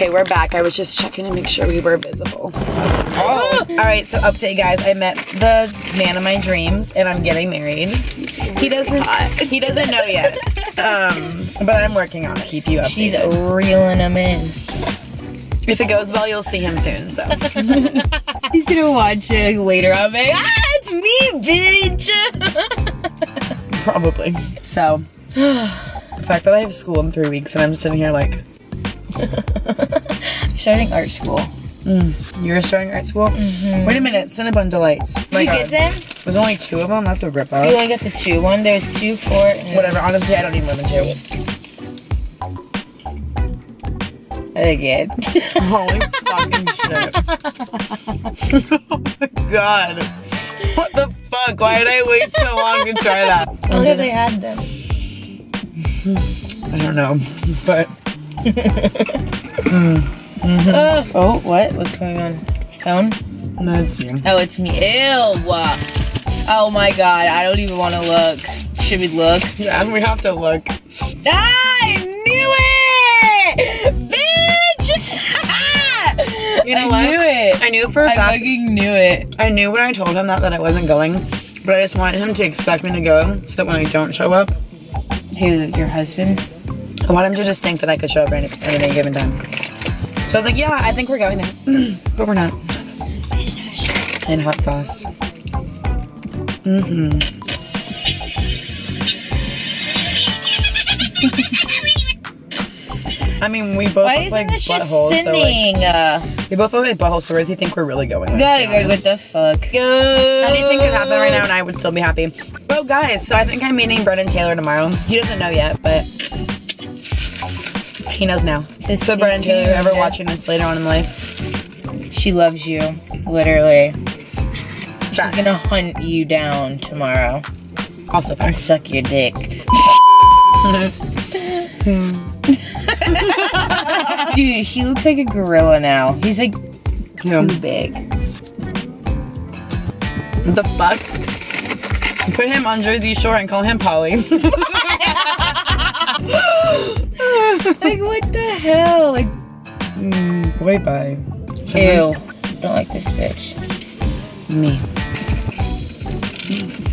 Okay, we're back. I was just checking to make sure we were visible. Oh. All right, so update, guys. I met the man of my dreams, and I'm getting married. He doesn't. He doesn't know yet. Um, but I'm working on it. Keep you updated. She's reeling him in. If it goes well, you'll see him soon. So He's gonna watch it later on. Like, ah, it's me, bitch. probably. So the fact that I have school in three weeks and I'm sitting here like, Starting art school. mm, you're starting art school. Wait a minute, Cinnabon delights. Did you God. get them? There's only two of them. That's a rip You only got the two one. There's two, four, and Whatever. Honestly, I don't even live in two. again. Holy fucking shit. oh my god. What the fuck? Why did I wait so long to try that? I wonder if they had them. I don't know. But Oh, oh, what? What's going on? Phone? that's you. Oh, it's me. Ew. Oh my god, I don't even want to look. Should we look? Yeah, we have to look. Ah, I knew it! Bitch! You know I what? knew it. I knew for a I fact. fucking knew it. I knew when I told him that that I wasn't going, but I just wanted him to expect me to go so that when I don't show up, Who, your husband? I want him to just think that I could show up at any, at any given time. So I was like, yeah, I think we're going there, but we're not. And hot sauce. Mm-hmm. I mean, we both Why look like buttholes, so like, uh, we both look like buttholes, so where does he think we're really going? go, let's be what the fuck? Go. Anything could happen right now and I would still be happy. Bro, guys, so I think I'm meeting Brendan Taylor tomorrow. He doesn't know yet, but he knows now. So So Taylor, tuned. ever watching this later on in life? She loves you, literally. She's gonna hunt you down tomorrow Also and suck your dick. Dude, he looks like a gorilla now. He's like too big. The fuck? Put him on Jersey Shore and call him Pauly. Like what the hell? Like mm, boy, bye. ew. Don't like this bitch. Me. Mm -hmm.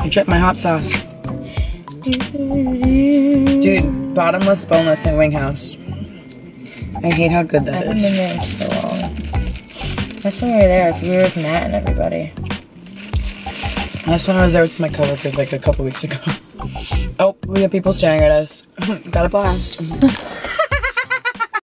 I dripped my hot sauce. Dude, bottomless, boneless, and wing house. I hate how good I that haven't been there so long. Last time we were there, we were with Matt and everybody. Last time I was there with my coworkers like a couple weeks ago. Oh, we have people staring at us. Got a blast.